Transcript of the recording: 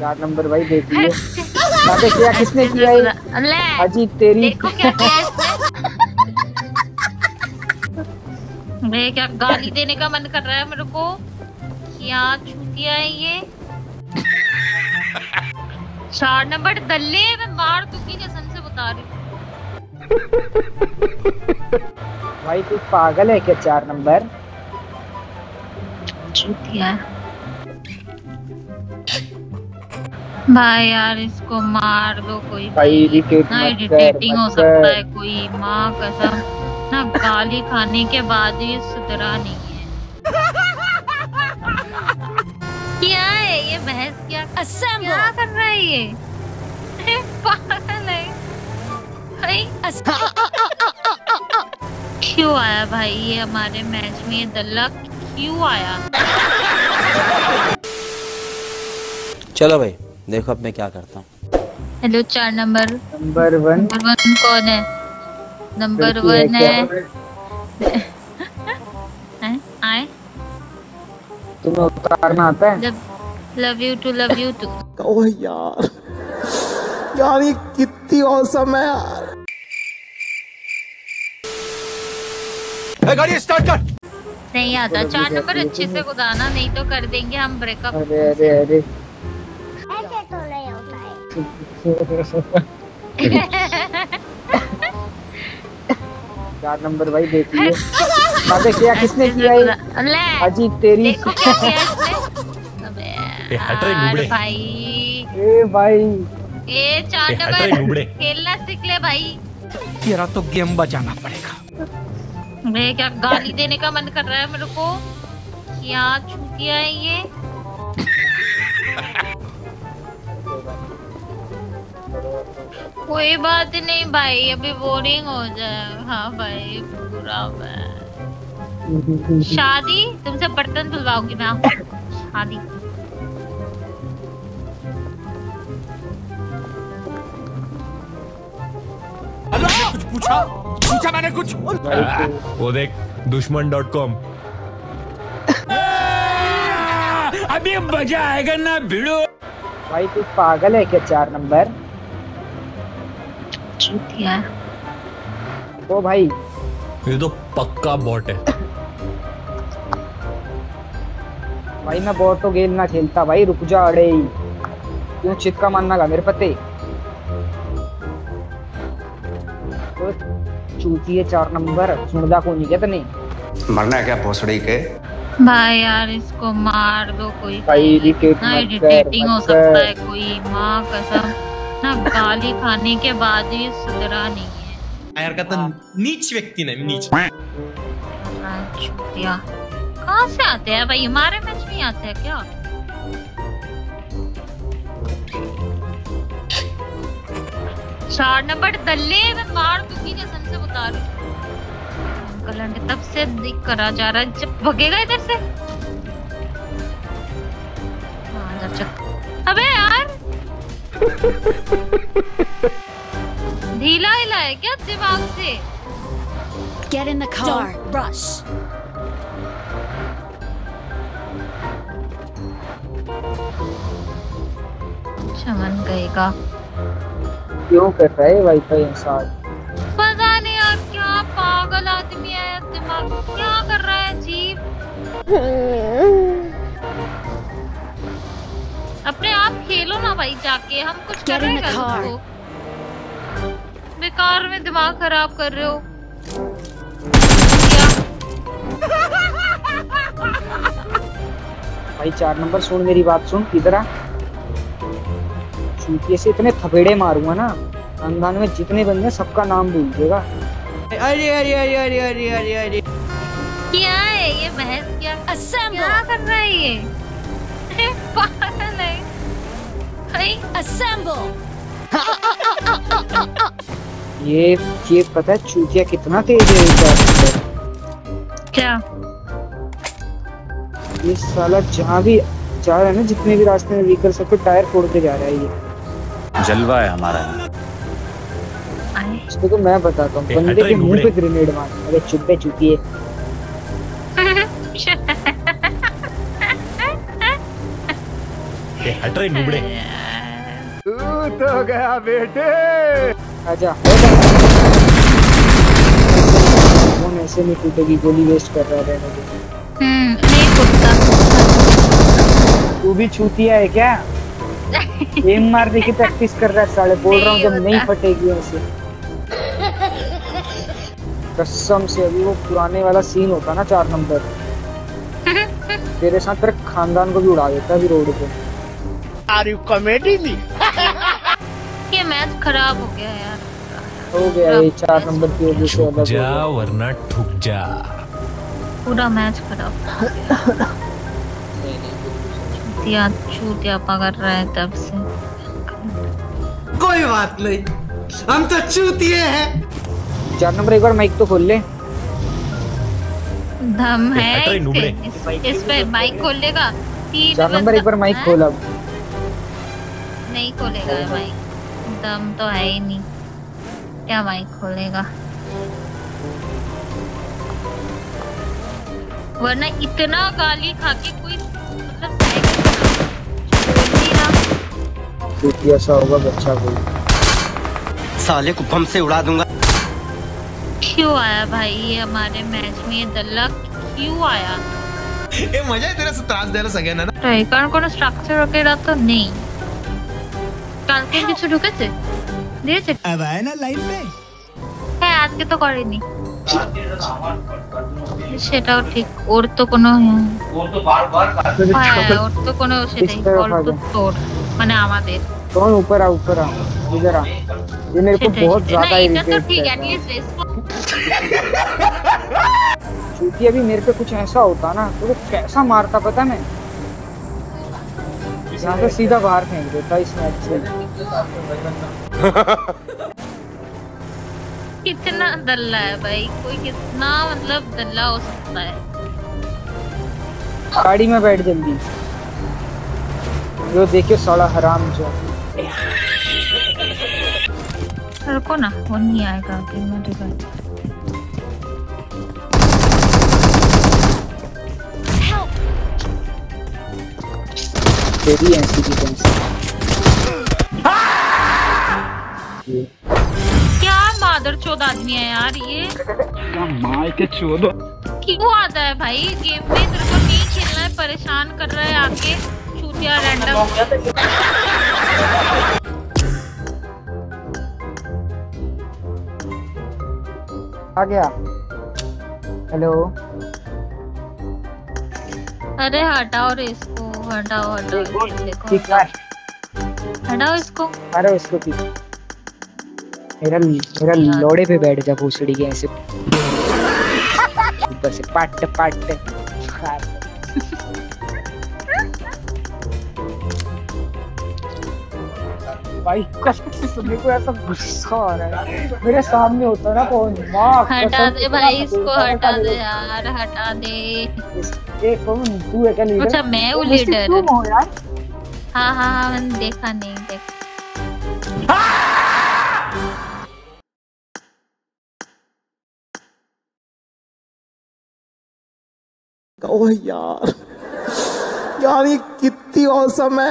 चार नंबर भाई देख लिए। अबे क्या किसने किया ये ले अजी तेरी। मैं क्या गाली देने का मन कर रहा है मेरे को? क्या छूतिया है ये? चार नंबर दल्ले मैं मार दूँगी कसम से बता रही हूँ। भाई तू पागल है क्या चार नंबर? छूतिया भाई यार इसको मार दो कोई। भाई ना इरिटेटिंग हो सकता है कोई माँ कसम। ना गाली खाने के बाद भी सुधरा नहीं है। क्या है ये बहस? क्या क्या कर रहा है ये? पागल है। भाई। क्यों आया भाई? ये हमारे मैच में ये दल्ला क्यों आया? चलो भाई। देखो अब मैं क्या करता हूँ। हेलो चार number. Number one. Number one कौन है? नंबर है वन है। आए। तुम्हें उतारना आता है? Love you too love you too oh यार यार ये कितनी औसम है यार। गाड़ी स्टार्ट कर। नहीं आता। चार नंबर अच्छे से कुदाना नहीं तो कर देंगे हम ब्रेकअप अरे अरे अरे। चार नंबर भाई देख लिए अबे क्या किसने किया ये ले अजी तेरी हट रे यार भाई। ए भाई। ये चार नंबर खेलना सीख ले भाई। तेरा तो गेम बजाना पड़ेगा। मैं क्या गाली देने का मन कर रहा है मेरे को? क्या छूतिया है ये? कोई बात नहीं भाई अभी बोरिंग हो जाए। हाँ भाई मैं शादी? तुमसे बर्तन धुलवाऊँगी मैं। शादी। कुछ पूछा? पूछा मैंने कुछ? वो देख दुश्मन डॉट कॉम अभी मज़ा आएगा ना भिड़ो। भाई तू पागल है क्या चार नंबर? छूतिया ओ भाई। ये तो पक्का बॉट है। भाई मैं बहुत तो गेम ना खेलता भाई रुक जा अड़े। क्यों चिक्का मारना का मेरे पते। तो चूती है चार नंबर सुनदा को नहीं क्या तने? मरना है क्या भोसड़ी के? भाई यार इसको मार दो कोई भाई irritate ना मत इरिटेटिंग हो सकता है कोई माँ कसम। ना गाली खाने के बाद भी सुधरा नहीं है। यार का तो नीच व्यक्ति नहीं नीच। हाँ, छुट्टियाँ कहाँ से आते हैं भाई? हमारे मैच में आते हैं क्या? चार नंबर दल्ले मैं मार दूँगी कसम से बता रही हूँ। तब से दिख करा जा रहा है जब भगेगा इधर से। हाँ, जब अबे यार ढीला हिला है क्या दिमाग से? Get in the car. Don't rush. चमन गएगा क्यों कर रहा है वाईफाई इंसान? पता नहीं यार क्या पागल आदमी है दिमाग क्या कर रहा है अजीब? भाई जाके हम कुछ कर Get हैं the कल बेकार में दिमाग खराब कर रहे हो। भाई चार नंबर सुन मेरी बात सुन किधर आ। चूतिए से इतने थपेड़े मारूँगा ना खानदान में जितने बंदे हैं, सबका नाम भूल जाएगा। अरे अरे अरे अरे अरे अरे अरे। क्या है ये बहस क्या. क्या कर रहा है ये? Assemble. ये ये पता है चूतिया कितना तेज है क्या? ये साला जहाँ भी जा रहा है ना जितने भी रास्ते में व्हीकल सब पे टायर फोड़ते जा रहा है ये। जलवा है हमारा। इसको तो मैं बताता हूँ बंदे के मुँह पे ग्रेनेड मार अरे चुप्पे चुकी है हट रहे नुबड़े आजा फ़ोन ऐसे नहीं टूटेगी गोली वेस्ट कर रहा है हम्म नहीं तू भी छूतिया है क्या? एम मारने की प्रैक्टिस कर रहा है साले बोल रहा हूँ जब नहीं फटेगी ऐसे। कसम से अभी वो पुराने वाला सीन होता ना चार नंबर। तेरे साथ तेरे खानदान को भी उड़ा देता अभी रोड पे। आर यू ये मैच खराब हो गया यार। हो गया ये चार नंबर की वजह से अलग जा वरना ठुक जा। पूरा मैच खराब हो गया। चूतिया चूतिया पकड़ रहा है तब से। कोई बात नहीं हम तो चूतिए हैं। चार नंबर एक बार माइक तो खोल ले। दम है। इस, इस पे माइक खोलेगा। चार नंबर एक बार माइक? खोल अब। नहीं खोलेगा माइक दम तो है ही नहीं क्या माइक खोलेगा वरना इतना गाली खा के कोई मतलब होगा बच्चा कोई साले को बम से उड़ा दूँगा। क्यों आया भाई ये हमारे मैच में दल्ला क्यों आया। ये मज़ा है तेरा त्रास दे रहा सगे ना? ट्राई कारण कोई स्ट्रक्चर वगैरह तो नहीं। কালকে কিছু ঢুকেছে দিয়েছে अब आए ना लाइन पे হ্যাঁ আজকে তো করেনি সেটাও ঠিক ওর তো কোনো হ্যাঁ ওর তো কোনো সেটাই इस तरफ ফল आ তো जा। তোর মানে আমাদের कौन ऊपर आ ऊपर आ इधर आ ये मेरे को সেটাই, बहुत সেটাই। না ज्यादा এটা তো इरिटेट ঠিক करता है एटलीस्ट क्योंकि अभी मेरे पे कुछ ऐसा होता ना तो वो कैसा मारता पता मैं यहाँ से सीधा बाहर फेंक देता इस मैच से। कितना दल्ला है भाई कोई कितना मतलब दल्ला हो सकता है। गाड़ी में बैठ जल्दी। जो देखियो साला हराम जो। रुको ना वो नहीं आएगा अभी मैं तेरी ऐसी की टेंशन ये क्या मादर चौध आदमी है यार ये? मार के चोदो क्यों आता है भाई? गेम में तेरे को नहीं खेलना है परेशान कर रहा है आके। चूतिया रैंडम आ गया। हेलो अरे हटाओ रे इसको। हटाओ हटाओ इसको, हटाओ इसको। ठीक मेरा मेरा लोड़े पे बैठ जा भूसड़ी के ऐसे। ऊपर से पट पट। भाई कसम से सुनने को ऐसा गुस्सा आ रहा है। मेरे सामने होता ना कौन? माँ हटा दे भाई इसको हटा दे। यार हटा दे। ए कौन? तू है क्या लीडर अच्छा मैं हूँ लीडर क्यों हो यार? हाँ हाँ हाँ मैंने देखा नहीं देखा। ओह यार यार ये कितनी औसम है